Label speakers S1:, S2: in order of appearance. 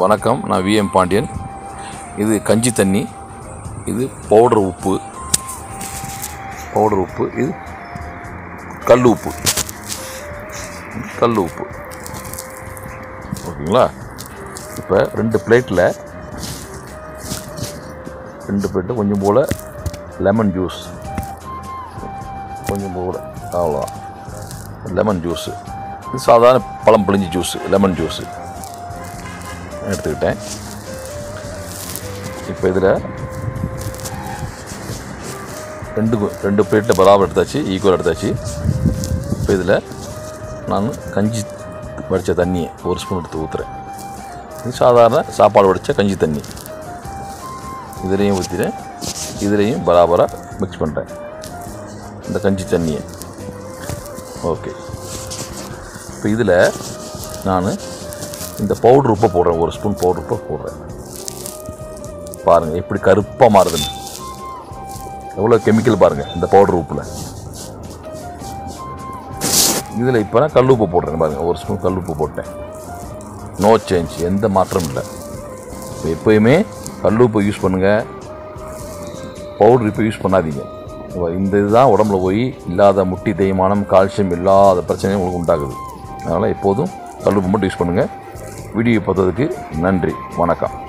S1: வணக்கம் நான் விஎம் பாண்டியன். இது கஞ்சி தண்ணி இது பவுடர் உப்பு. பவுடர் உப்பு இது கல் உப்பு. கல் உப்பு. ஓகேங்களா? இப்போ ரெண்டு பிளேட்டில் ரெண்டு பிளேட்டு கொஞ்சம் போல் லெமன் ஜூஸ் கொஞ்சம் போல் அவ்வளோதான் லெமன் ஜூஸு இது சாதாரண பழம் பிழிஞ்சி ஜூஸு லெமன் ஜூஸு எடுத்துக்கிட்டேன். இப்போ இதில் ரெண்டு ரெண்டு பிளேட்டில் பராபர் எடுத்தாச்சு ஈக்குவல் எடுத்தாச்சு. இப்போ இதில் நான் கஞ்சி வடித்த தண்ணியை ஒரு ஸ்பூன் எடுத்து ஊற்றுறேன் இது சாதாரண சாப்பாடு வடித்த கஞ்சி தண்ணி. இதுலேயும் ஊற்றினேன் இதுலேயும் பராபராக மிக்ஸ் பண்ணுறேன் இந்த கஞ்சி தண்ணியை. ஓகே. இப்போ இதில் நான் இந்த பவுட்ரு உப்பை போடுறேன் ஒரு ஸ்பூன் பவுட்ரு உப்பை போடுறேன். பாருங்கள் எப்படி கருப்பாக மாறுதுன்னு. எவ்வளோ கெமிக்கல் பாருங்கள் இந்த பவுட்ரு உப்பில். இதில் இப்போ நான் கல் உப்பு போடுறேன் பாருங்கள் ஒரு ஸ்பூன் கல் உப்பு போட்டேன். நோ சேஞ்ச் எந்த மாற்றமும் இல்லை. இப்போ எப்போயுமே கல் உப்பு யூஸ் பண்ணுங்கள் பவுட்ரு இப்போ யூஸ் பண்ணாதீங்க. இந்த இதுதான் உடம்புல போய் இல்லாத முட்டி தேய்மானம் கால்சியம் இல்லாத பிரச்சனையும் உங்களுக்கு உண்டாகுது. அதனால் எப்போதும் கல் உப்பு மட்டும் யூஸ் பண்ணுங்கள் வீடியோ பார்த்ததுக்கு நன்றி. வணக்கம்.